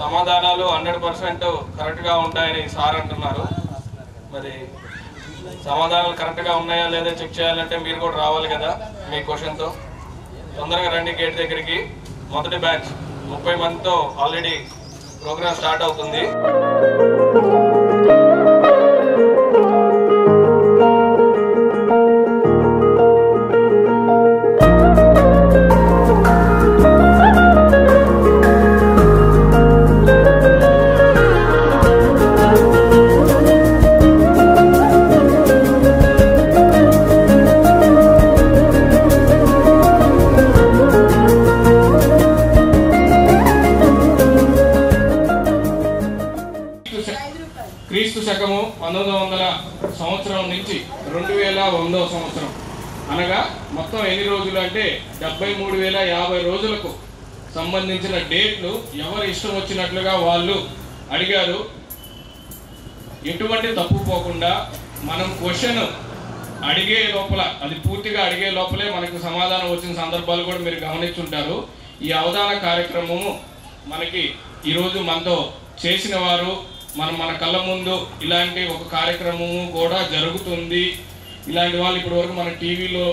సమాధానాలు hundred percent కరెక్ట్గా ఉంటాయని సార్ అంటున్నారు. మరి సమాధానాలు కరెక్ట్గా ఉన్నాయా లేదా చెక్ చేయాలంటే మీరు కూడా రావాలి కదా మీ క్వశ్చన్తో. తొందరగా రండి గేట్ దగ్గరికి. మొదటి బ్యాచ్ ముప్పై మందితో ఆల్రెడీ ప్రోగ్రామ్ స్టార్ట్ అవుతుంది. సంబంధించిన డేట్లు ఎవరు ఇష్టం వచ్చినట్లుగా వాళ్ళు అడిగారు. ఎటువంటి తప్పు పోకుండా మనం క్వశ్చన్ అడిగే లోపల అది పూర్తిగా అడిగే లోపలే మనకు సమాధానం వచ్చిన సందర్భాలు కూడా మీరు గమనించుంటారు. ఈ అవధాన కార్యక్రమము మనకి ఈరోజు మనతో చేసిన వారు మనం మన కళ్ళ ముందు ఇలాంటి ఒక కార్యక్రమము కూడా జరుగుతుంది. ఇలాంటి వాళ్ళు ఇప్పటి వరకు మన టీవీలో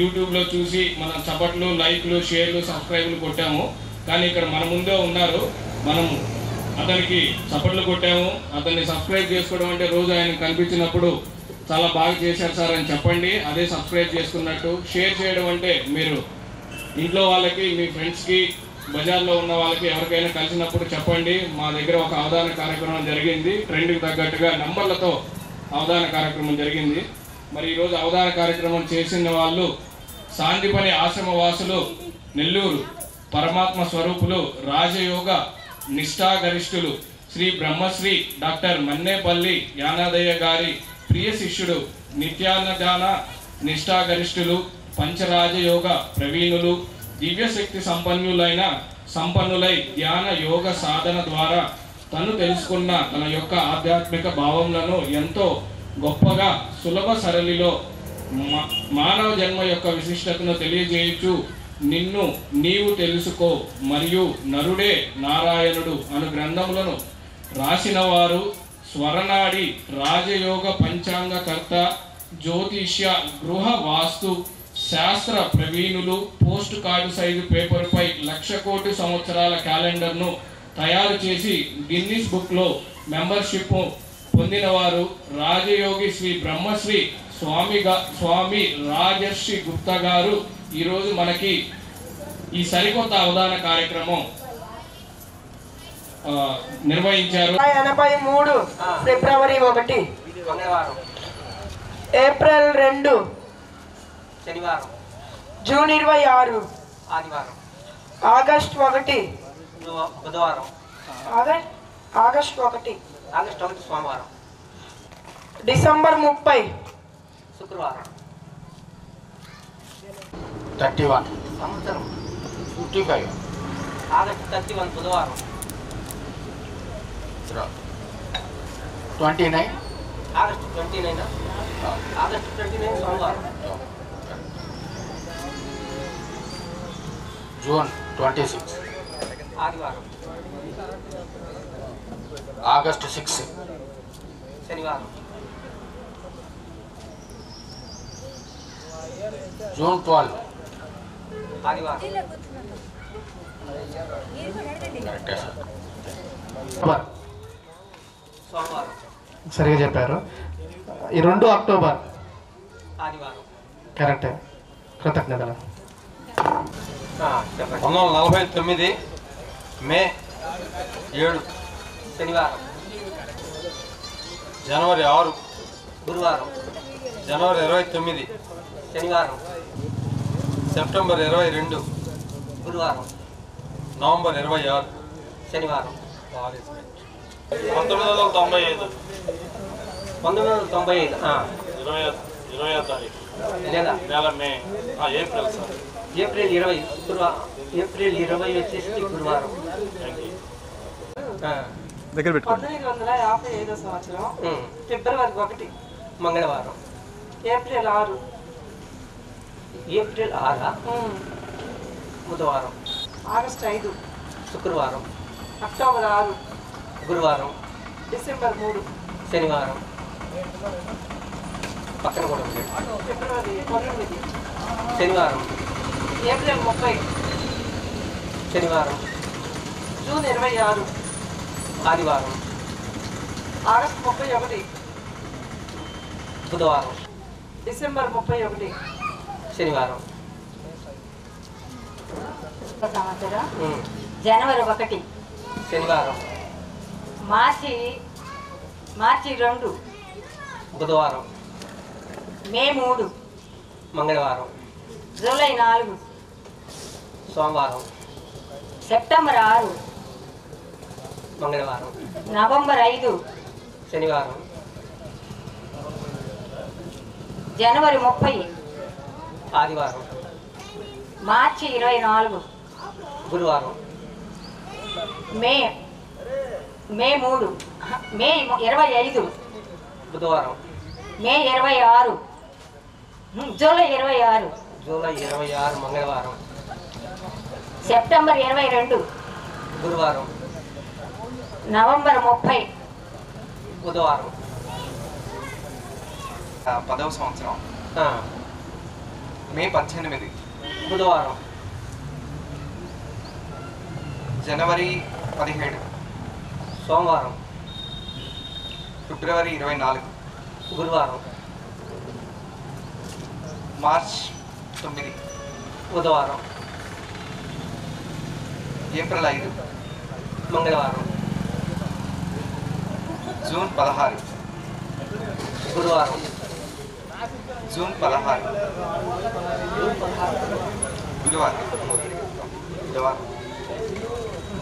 యూట్యూబ్లో చూసి మన చప్పట్లు లైక్లు షేర్లు సబ్స్క్రైబ్లు కొట్టాము. కానీ ఇక్కడ మన ముందే ఉన్నారు. మనం అతనికి చప్పట్లు కొట్టాము. అతన్ని సబ్స్క్రైబ్ చేసుకోవడం అంటే రోజు ఆయన కనిపించినప్పుడు చాలా బాగా చేశారు సార్ అని చెప్పండి. అదే సబ్స్క్రైబ్ చేసుకున్నట్టు షేర్ చేయడం అంటే మీరు ఇంట్లో వాళ్ళకి మీ ఫ్రెండ్స్కి బజార్లో ఉన్న వాళ్ళకి ఎవరికైనా కలిసినప్పుడు చెప్పండి. మా దగ్గర ఒక అవధాన కార్యక్రమం జరిగింది. ట్రెండ్కి తగ్గట్టుగా నంబర్లతో అవధాన కార్యక్రమం జరిగింది. మరి ఈరోజు అవధాన కార్యక్రమం చేసిన వాళ్ళు శాంతిపని ఆశ్రమ వాసులు నెల్లూరు పరమాత్మ స్వరూపులు రాజయోగ నిష్ఠాగరిష్ఠులు శ్రీ బ్రహ్మశ్రీ డాక్టర్ మన్నేపల్లి యానాదయ్య గారి ప్రియ శిష్యుడు నిత్యాన్నదాన నిష్ఠాగరిష్ఠులు పంచరాజయోగ ప్రవీణులు దివ్యశక్తి సంపన్నులైన సంపన్నులై ధ్యాన యోగ సాధన ద్వారా తను తెలుసుకున్న తన యొక్క ఆధ్యాత్మిక భావములను ఎంతో గొప్పగా సులభ సరళిలో మా- మానవ జన్మ యొక్క విశిష్టతను తెలియజేయచ్చు నిన్ను నీవు తెలుసుకో మరియు నరుడే నారాయణుడు అను గ్రంథములను రాసినవారు స్వరనాడి రాజయోగ పంచాంగకర్త జ్యోతిష్య గృహ వాస్తు శాస్త్ర ప్రవీణులు పోస్ట్ కార్డు సైజు పేపర్పై లక్ష కోటి సంవత్సరాల క్యాలెండర్ను తయారు చేసి గిన్నిస్ బుక్లో మెంబర్షిప్ పొందినవారు రాజయోగి శ్రీ బ్రహ్మశ్రీ స్వామి గా- స్వామి రాజర్షి గుప్తా గారు ఈరోజు మనకి ఈ సరికొత్త అవధాన కార్యక్రమం నిర్వహించారు. ఎనభై మూడు ఫిబ్రవరి ఒకటి. ఏప్రిల్ రెండు. శనివారం. జూన్ ఇరవై ఆరు. ఆదివారం. ఆగస్ట్ ఒకటి. బుధ- బుధవారం. ఆగస్ట్ ఆగస్ట్ ఒకటి. ఆగస్టు ఒకటి సోమవారం డిసెంబర్ ముప్పై. శుక్రవారం థర్టీ వన్ సంవత్సరం fifty five August thirty one బుధవారం twenty nine August twenty nine August twenty nine సోమవారం జూన్ ట్వంటీ సిక్స్ ఆదివారం ఆగస్ట్ సిక్స్ శనివారం జూన్ ట్వెల్వ్. ఆదివారం కరెక్టే సార్. అక్టోబర్ సోమవారం. సరిగా చెప్పారు. ఈ రెండు అక్టోబర్. ఆదివారం. కరెక్టే. కృతజ్ఞతలు. పంతొమ్మిది వందల నలభై తొమ్మిది మే ఏడు శనివారం. జనవరి ఆరు గురువారం. జనవరి ఇరవై తొమ్మిది శనివారం. సెప్టెంబర్ ఇరవై రెండు. గురువారం నవంబర్ ఇరవై ఆరు. శనివారం. పంతొమ్మిది వందల తొంభై ఐదు. పంతొమ్మిది వందల తొంభై ఐదు. ఆ, ఇరవై ఇరవై తారీఖు. లేదా? నెల మే ఆ, ఏప్రిల్ సార్. ఏప్రిల్ ఇరవై గురువారం ఏప్రిల్ ఇరవై వచ్చేసి గురువారం. ఆ, పంతొమ్మిది వందల యాభై ఐదో సంవత్సరం ఫిబ్రవరి ఒకటి. మంగళవారం. ఏప్రిల్ ఆరు. ఏప్రిల్ ఆరా? బుధవారం. ఆగస్ట్ ఐదు. శుక్రవారం. అక్టోబర్ ఆరు. గురువారం. డిసెంబర్ మూడు. శనివారం. పక్కన కూడా ఉంది. ఫిబ్రవరి పంతొమ్మిది శనివారం. ఏప్రిల్ ముప్పై. శనివారం. జూన్ ఇరవై ఆరు. ఆదివారం. ఆగస్టు ముప్పై ఒకటి. బుధవారం. డిసెంబర్ ముప్పై ఒకటి. శనివారం. సంవత్సరం. జనవరి ఒకటి. శనివారం. మార్చి మార్చి రెండు. బుధవారం. మే మూడు. మంగళవారం. జూలై నాలుగు. సోమవారం. సెప్టెంబర్ ఆరు. మంగళవారం. నవంబర్ ఐదు. శనివారం. జనవరి ముప్పై. ఆదివారం. మార్చి ఇరవై నాలుగు. గురువారం. మే మే మూడు. మే ఇరవై ఐదు. బుధవారం. మే ఇరవై ఆరు. జూలై ఇరవై ఆరు. జూలై ఇరవై ఆరు మంగళవారం. సెప్టెంబర్ ఇరవై రెండు. గురువారం. నవంబర్ ముప్పై. బుధవారం. పదవ సంవత్సరం. ఆ, మే పద్దెనిమిది బుధవారం జనవరి పదిహేడు సోమవారం ఫిబ్రవరి ఇరవై నాలుగు గురువారం మార్చ్ తొమ్మిది బుధవారం ఏప్రిల్ ఐదు మంగళవారం జూన్ పదహారు గురువారం జూన్ పదహారు. బుధవారం. బుధవారం.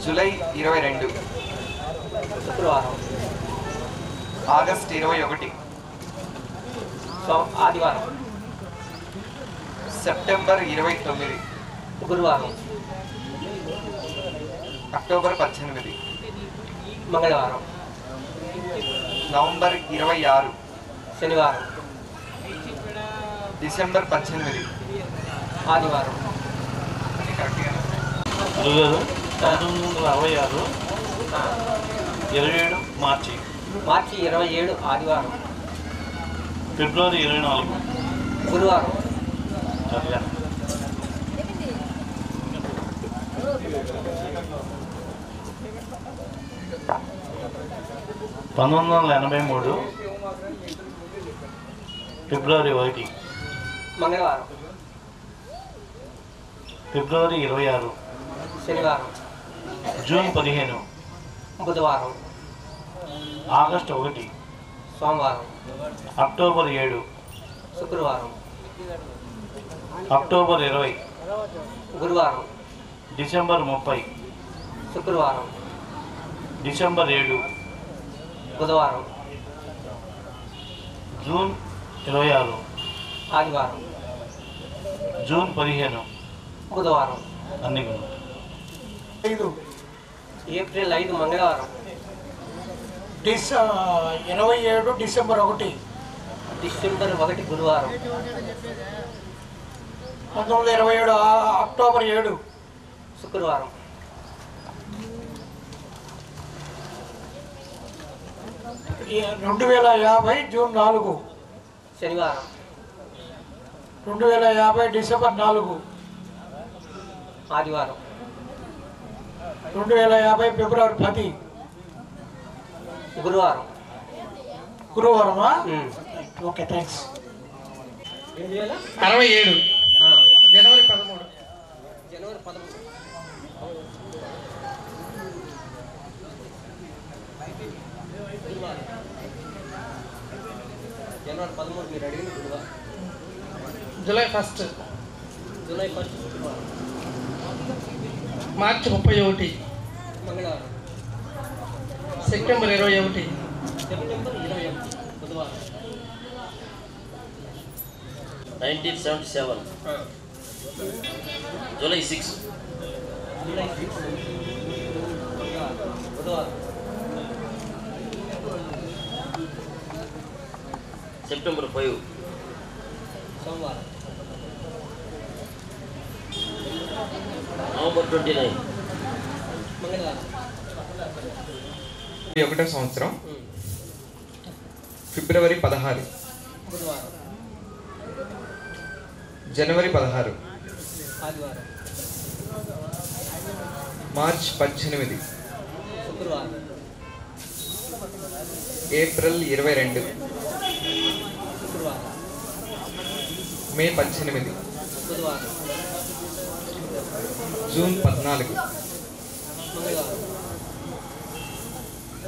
జూలై ఇరవై రెండు శుక్రవారం. ఆగస్ట్ ఇరవై ఒకటి సో ఆదివారం. సెప్టెంబర్ ఇరవై తొమ్మిది గురువారం అక్టోబర్ పద్దెనిమిది. మంగళవారం. నవంబర్ ఇరవై ఆరు శనివారం. డిసెంబర్ పద్దెనిమిది ఆదివారం. పంతొమ్మిది వందల అరవై ఆరు ఇరవై ఏడు మార్చి. మార్చి ఇరవై ఏడు ఆదివారం. ఫిబ్రవరి ఇరవై నాలుగు. గురువారం. పంతొమ్మిది వందల ఎనభై మూడు ఫిబ్రవరి ఒకటి. మంగళవారం. ఫిబ్రవరి ఇరవై ఆరు. శనివారం. జూన్ పదిహేను. బుధవారం. ఆగస్టు ఒకటి. సోమవారం. అక్టోబర్ ఏడు. శుక్రవారం. అక్టోబర్ ఇరవై. గురువారం. డిసెంబర్ ముప్పై. శుక్రవారం. డిసెంబర్ ఏడు. బుధవారం. జూన్ ఇరవై ఆరు. ఆదివారం. జూన్ పదిహేను. బుధవారం. అన్ని ఐదు. ఏప్రిల్ ఐదు మంగళవారం. డిస ఇరవై ఏడు డిసెంబర్ ఒకటి. డిసెంబర్ ఒకటి గురువారం. పంతొమ్మిది వందల ఇరవై ఏడు అక్టోబర్ ఏడు. శుక్రవారం. రెండు వేల యాభై జూన్ నాలుగు. శనివారం. రెండు వేల యాభై డిసెంబర్ నాలుగు. ఆదివారం. రెండు వేల యాభై ఫిబ్రవరి పది. గురువారం. గురువారమా. Okay thanks. అరవై ఏడు. జనవరి పదమూడు. జనవరి పదమూడు. గురువారం. జనవరి పదమూడు మీరు అడిగిన జూలై ఫస్ట్. జూలై ఫస్ట్ మార్చి ముప్పై ఒకటి. మంగళవారం సెప్టెంబర్ ఇరవై ఒకటి. సెప్టెంబర్ ఇరవై ఒకటి బుధవారం nineteen seventy seven. July six. July six బుధవారం సెప్టెంబర్ ఫైవ్. సోమవారం. November twenty nine. ఒకటో సంవత్సరం ఫిబ్రవరి పదహారు. జనవరి పదహారు. మార్చ్ పద్దెనిమిది. ఏప్రిల్ ఇరవై రెండు. మే పద్దెనిమిది. జూన్ పద్నాలుగు.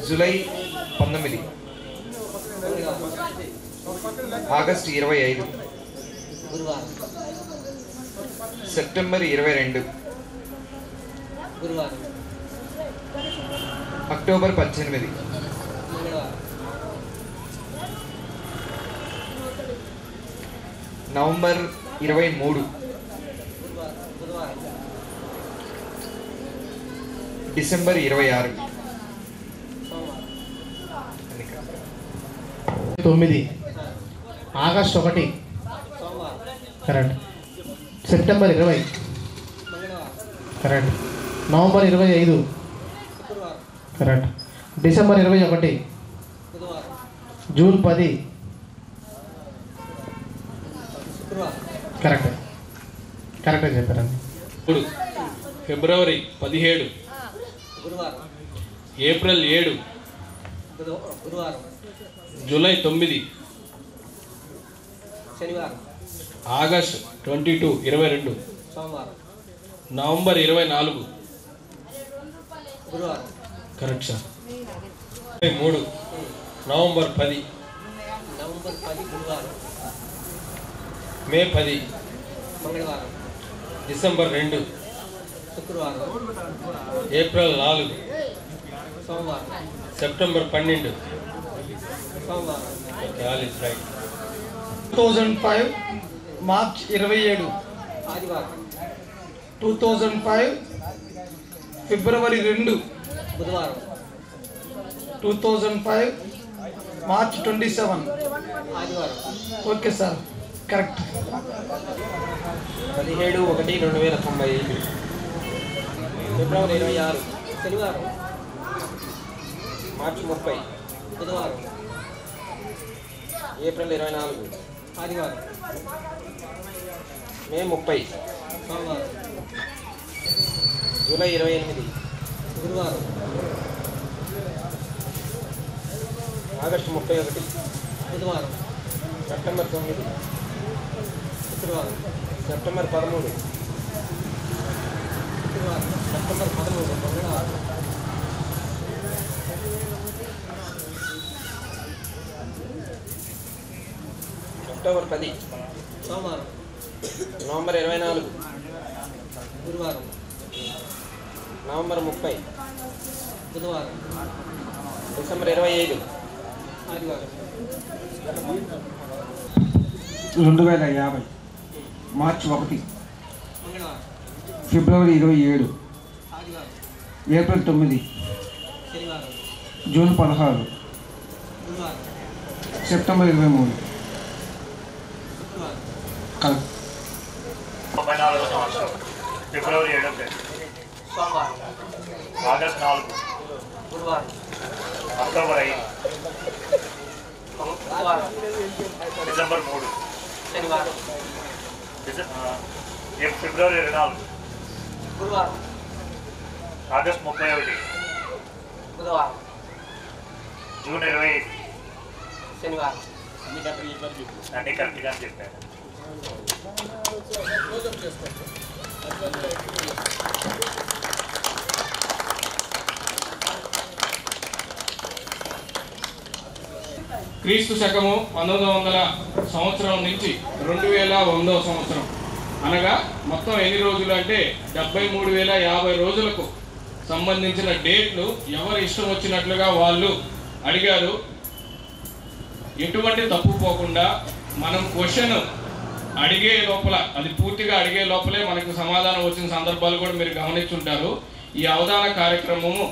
జూలై పంతొమ్మిది. ఆగస్ట్ ఆగస్టు ఇరవై ఐదు. సెప్టెంబర్ ఇరవై రెండు. అక్టోబర్ పద్దెనిమిది. నవంబర్ ఇరవై మూడు గురువారం బుధవారం డిసెంబర్ ఇరవై ఆరు. తొమ్మిది. ఆగస్ట్ ఒకటి. కరెక్ట్. సెప్టెంబర్ ఇరవై. కరెక్ట్. నవంబర్ ఇరవై ఐదు. కరెక్ట్. డిసెంబర్ ఇరవై ఒకటి. జూన్ పది. కరెక్ట్. కరెక్ట్గా చెప్పారండి. ఇప్పుడు ఫిబ్రవరి పదిహేడు. గురువారం. ఏప్రిల్ ఏడు. గురువారం. జూలై తొమ్మిది. శనివారం. ఆగస్ట్ ట్వంటీ టూ ఇరవై రెండు. సోమవారం. నవంబర్ ఇరవై నాలుగు. గురువారం. Correct sir. ఇరవై మూడు. నవంబర్ పది. నవంబర్ పది గురువారం. మే పది. మంగళవారం. డిసెంబర్ రెండు. శుక్రవారం ఏప్రిల్ నాలుగు. సోమవారం సెప్టెంబర్ పన్నెండు. సోమవారం. టూ థౌజండ్ ఫైవ్ మార్చ్ ఇరవై ఏడు. ఆదివారం టూ థౌజండ్ ఫైవ్ ఫిబ్రవరి రెండు. బుధవారం two thousand five March twenty seven. ఆదివారం. Okay sir correct. పదిహేడు ఒకటి రెండు వేల తొంభై ఐదు. ఫిబ్రవరి ఇరవై ఆరు శనివారం మార్చి ముప్పై బుధవారం ఏప్రిల్ ఇరవై నాలుగు ఆదివారం మే ముప్పై సోమవారం జూలై ఇరవై ఎనిమిది గురువారం ఆగస్టు ముప్పై ఒకటి బుధవారం సెప్టెంబర్ తొమ్మిది శుక్రవారం సెప్టెంబర్ పదమూడు అక్టోబర్ పది. సోమవారం. నవంబర్ ఇరవై నాలుగు. గురువారం. నవంబర్ ముప్పై. బుధవారం. డిసెంబర్ ఇరవై ఐదు. ఆదివారం. రెండు వేల యాభై మార్చి ఒకటి. మంగళవారం. ఫిబ్రవరి ఇరవై ఏడు. ఏప్రిల్ తొమ్మిది. జూన్ పదహారు. సెప్టెంబర్ ఇరవై మూడు. ముప్పై నాలుగో సంవత్సరం. ఫిబ్రవరి ఏడో తేదీ. సోమవారం ఆగస్ట్ నాలుగు. గురువారం అక్టోబర్ ఐదు. డిసెంబర్ మూడు. శనివారం. ఫిబ్రవరి ఇరవై నాలుగు. ఆగస్ట్ ముప్పై ఒకటి బుధవారం జూన్ ఇరవై ఐదు శనివారం అన్నీ కరెక్ట్గా చెప్పాను క్రీస్తు శకము పంతొమ్మిది వందల సంవత్సరం నుంచి రెండు వేల వందో సంవత్సరం. అనగా మొత్తం ఎన్ని రోజులు అంటే డెబ్బై మూడు వేల యాభై రోజులకు సంబంధించిన డేట్లు ఎవరు ఇష్టం వచ్చినట్లుగా వాళ్ళు అడిగారు. ఎటువంటి తప్పు పోకుండా మనం క్వశ్చన్ అడిగే లోపల అది పూర్తిగా అడిగే లోపలే మనకు సమాధానం వచ్చిన సందర్భాలు కూడా మీరు గమనించుంటారు. ఈ అవధాన కార్యక్రమము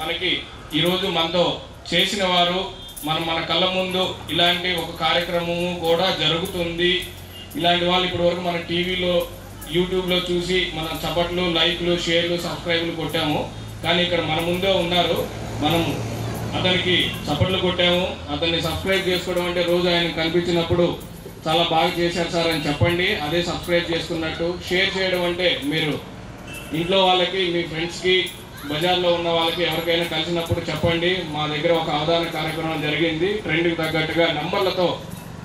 మనకి ఈరోజు మనతో చేసిన వారు మనం మన కళ్ళ ముందు ఇలాంటి ఒక కార్యక్రమము కూడా జరుగుతుంది. ఇలాంటి వాళ్ళు ఇప్పటి వరకు మన టీవీలో యూట్యూబ్లో చూసి మన చప్పట్లు లైక్లు షేర్లు సబ్స్క్రైబ్లు కొట్టాము. కానీ ఇక్కడ మన ముందే ఉన్నారు. మనం అతనికి చప్పట్లు కొట్టాము. అతన్ని సబ్స్క్రైబ్ చేసుకోవడం అంటే రోజు ఆయన కనిపించినప్పుడు చాలా బాగా చేశారు సార్ అని చెప్పండి. అదే సబ్స్క్రైబ్ చేసుకున్నట్టు. షేర్ చేయడం అంటే మీరు ఇంట్లో వాళ్ళకి మీ ఫ్రెండ్స్కి బజార్లో ఉన్న వాళ్ళకి ఎవరికైనా కలిసినప్పుడు చెప్పండి. మా దగ్గర ఒక అవధాన కార్యక్రమం జరిగింది. ట్రెండ్కి తగ్గట్టుగా నంబర్లతో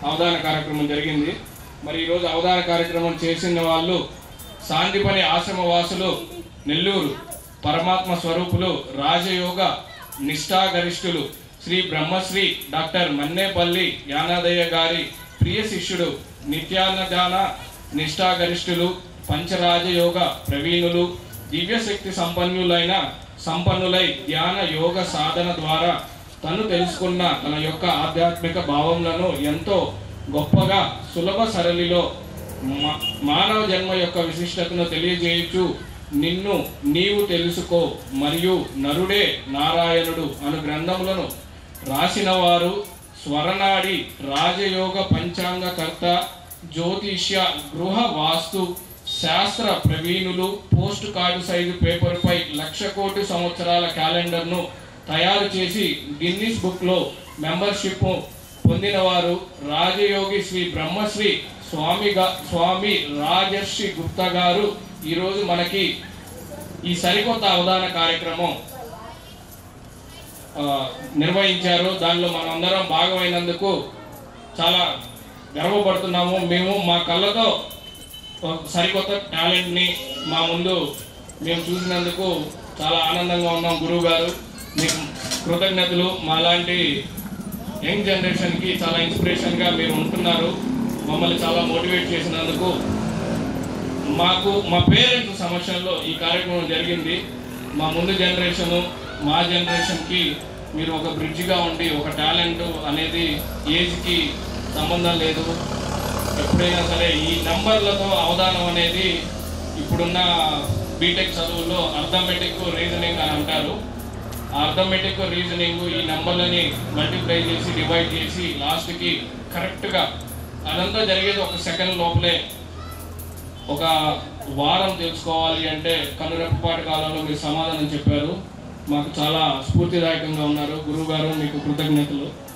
అవధాన కార్యక్రమం జరిగింది. మరి ఈరోజు అవధాన కార్యక్రమం చేసిన వాళ్ళు సాందిపని ఆశ్రమ వాసులు నెల్లూరు పరమాత్మ స్వరూపులు రాజయోగ నిష్ఠాగరిష్ఠులు శ్రీ బ్రహ్మశ్రీ డాక్టర్ మన్నేపల్లి యానాదయ్య గారి ప్రియ శిష్యుడు నిత్యాన్నదాన నిష్ఠాగరిష్ఠులు పంచరాజయోగ ప్రవీణులు దివ్యశక్తి సంపన్నులైన సంపన్నులై ధ్యాన యోగ సాధన ద్వారా తను తెలుసుకున్న తన యొక్క ఆధ్యాత్మిక భావములను ఎంతో గొప్పగా సులభ సరళిలో మా- మానవ జన్మ యొక్క విశిష్టతను తెలియజేయచ్చు నిన్ను నీవు తెలుసుకో మరియు నరుడే నారాయణుడు అను గ్రంథములను రాసినవారు స్వరనాడి రాజయోగ పంచాంగకర్త జ్యోతిష్య గృహ వాస్తు శాస్త్ర ప్రవీణులు పోస్ట్ కార్డు సైజు పేపర్పై లక్ష కోటి సంవత్సరాల క్యాలెండర్ను తయారు చేసి గిన్నిస్ బుక్లో మెంబర్షిప్ పొందినవారు రాజయోగి శ్రీ బ్రహ్మశ్రీ స్వామి స్వామి రాజర్షి గుప్తా గారు. ఈరోజు మనకి ఈ సరికొత్త అవధాన కార్యక్రమం నిర్వహించారు. దానిలో మనందరం భాగమైనందుకు చాలా గర్వపడుతున్నాము. మేము మా కళ్ళతో సరికొత్త టాలెంట్ని మా ముందు మేము చూసినందుకు చాలా ఆనందంగా ఉన్నాం గురువు గారు మీకు కృతజ్ఞతలు. మాలాంటి యంగ్ జనరేషన్కి చాలా ఇన్స్పిరేషన్గా మీరు ఉంటున్నారు. మమ్మల్ని చాలా మోటివేట్ చేసినందుకు మాకు మా పేరెంట్స్ సమక్షంలో ఈ కార్యక్రమం జరిగింది. మా ముందు జనరేషను మా జనరేషన్కి మీరు ఒక బ్రిడ్జ్గా ఉండి ఒక టాలెంట్ అనేది ఏజ్కి సంబంధం లేదు. ఎప్పుడైనా సరే ఈ నంబర్లతో అవధానం అనేది ఇప్పుడున్న బీటెక్ చదువుల్లో అర్థమెటిక్ రీజనింగ్ అని అంటారు. అర్థమెటిక్ రీజనింగ్ ఈ నెంబర్లని మల్టిప్లై చేసి డివైడ్ చేసి లాస్ట్కి కరెక్ట్గా అదంతా జరిగేది ఒక సెకండ్ లోపలే. ఒక వారం తెలుసుకోవాలి అంటే కనురెప్పపాటి కాలంలో మీరు సమాధానం చెప్పారు. మాకు చాలా స్ఫూర్తిదాయకంగా ఉన్నారు. గురువు గారు మీకు కృతజ్ఞతలు.